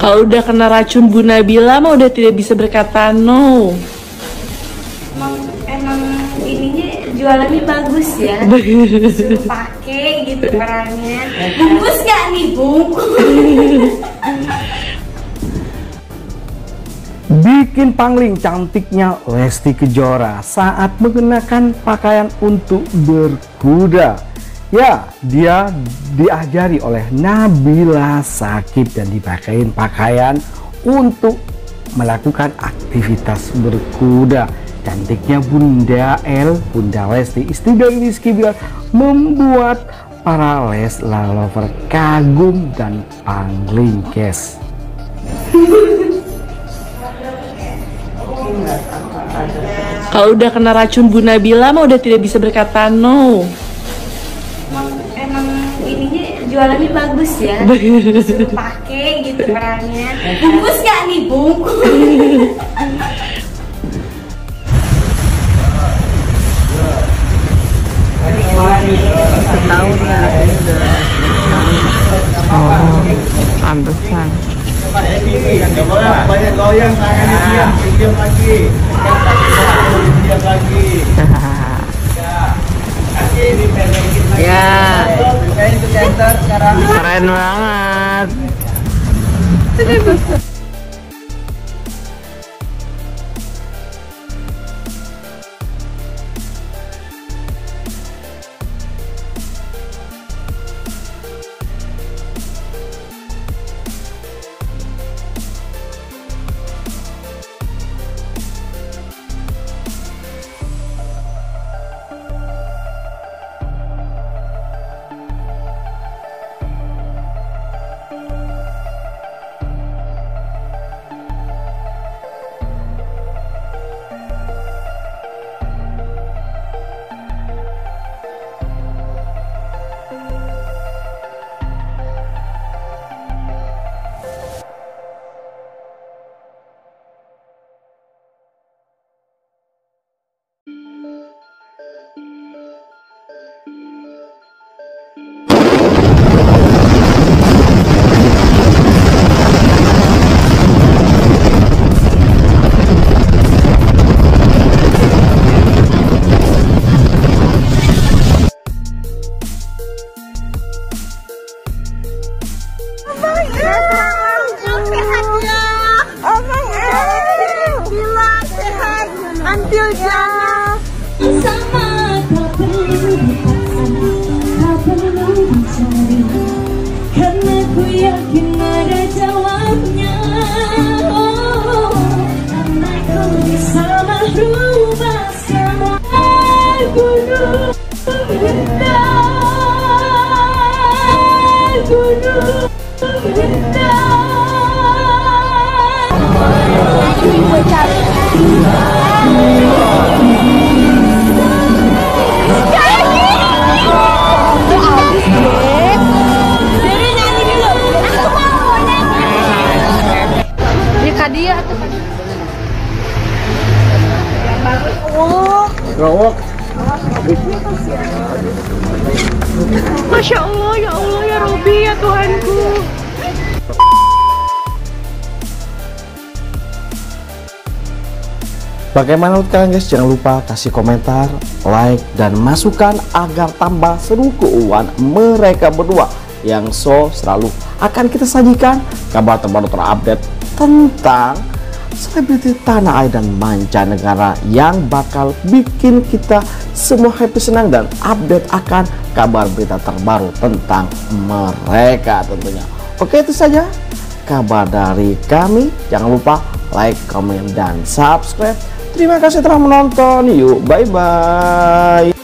Kalau udah kena racun Bu Nabila mah udah tidak bisa berkata no. Emang, emang ininya jualannya bagus ya. Pakai gitu perannya Bungkus gak nih bungkus? Bikin pangling cantiknya Lesti Kejora saat mengenakan pakaian untuk berkuda. Ya, dia diajari oleh Nabila Sakib dan dipakein pakaian untuk melakukan aktivitas berkuda. Cantiknya Bunda El, Bunda Lesti, istri dari Rizky Bilar membuat para Leslar lover kagum dan pangling guys. Kalau udah kena racun Bu Nabila mah udah tidak bisa berkata no. Emang emang ininya jualannya bagus ya. Suruh pakai gitu orangnya. Bungkus gak nih bungkus? Pantesan. banyak goyang tangannya diam diam lagi diam lagi. Ya, keren banget. Masya Allah, ya Allah, Robi, ya Tuhanku. Bagaimana menurut kalian guys? Jangan lupa kasih komentar, like, dan masukan agar tambah seru keuangan mereka berdua yang so selalu akan kita sajikan kabar terbaru terupdate tentang selebriti tanah air dan mancanegara yang bakal bikin kita semua happy senang dan update akan kabar berita terbaru tentang mereka tentunya. Oke itu saja kabar dari kami. Jangan lupa like, comment, dan subscribe. Terima kasih telah menonton. Yuk, bye-bye.